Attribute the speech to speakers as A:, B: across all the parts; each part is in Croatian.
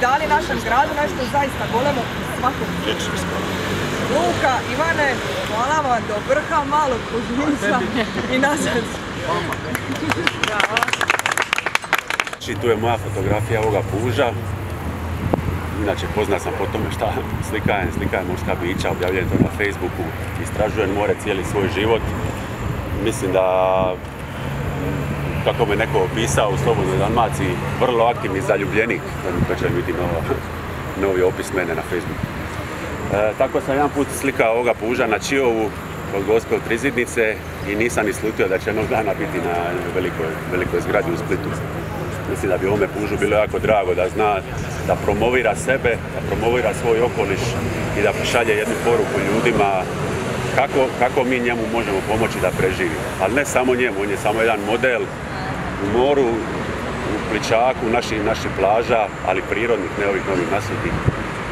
A: dali našem gradu nešto zaista golemo u svakom Luka, Ivane, hvala vam do vrha malog Kužnica i nazad.
B: Znači, tu je moja fotografija ovoga puža. Inače, poznat sam po tome šta slikajem, slikajem morska bića, objavljujem to na Facebooku, istražujem more cijeli svoj život. Mislim da, kako me neko opisao u Slobodnoj Dalmaciji, vrlo aktivni zaljubljenik, to će biti novi opis mene na Facebooku. E, tako sam jedan put slikao ovoga puža na Čiovu kod Goske od Trizidnice i nisam ni slutio da će jednog dana biti na velikoj, velikoj zgradi u Splitu. Mislim da bi ovome pužu bilo jako drago da zna da promovira sebe, da promovira svoj okoliš i da šalje jednu poruku ljudima kako, kako mi njemu možemo pomoći da preživi. Ali ne samo njemu, on je samo jedan model u moru, u pličaku naših, naših plaža, ali prirodnih, ne ovih novih nasutih.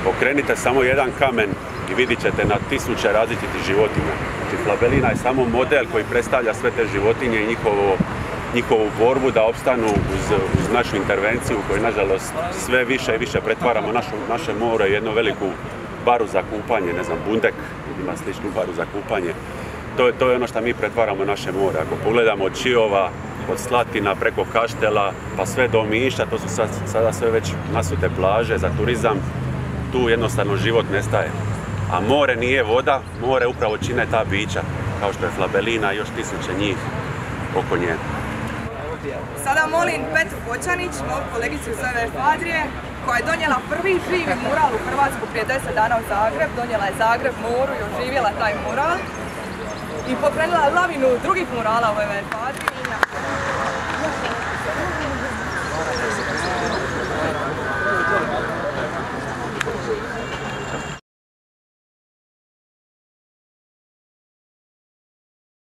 B: Okrenite samo jedan kamen i vidit ćete na tisuće različitih životinja. Znači flabelina je samo model koji predstavlja sve te životinje i njihovo njihovu borbu da opstanu uz, uz našu intervenciju koju nažalost sve više i više pretvaramo našu, naše more jednu veliku baru za kupanje, ne znam, bundek ima sličnu baru za kupanje. To je, to je ono što mi pretvaramo naše more. Ako pogledamo od Čiova, od Slatina preko Kaštela, pa sve do Miša, to su sad, sada sve već nasute plaže za turizam, tu jednostavno život nestaje. A more nije voda, more upravo čine ta bića, kao što je flabelina i još tisuće njih oko nje.
A: Sada molim Petru Počanić, moju kolegicu iz ove Fadrije, koja je donijela prvi živi mural u Hrvatsku prije 10 dana u Zagreb. Donijela je Zagreb moru i oživjela taj mural. I pokrenula lavinu drugih murala u ove Fadrije.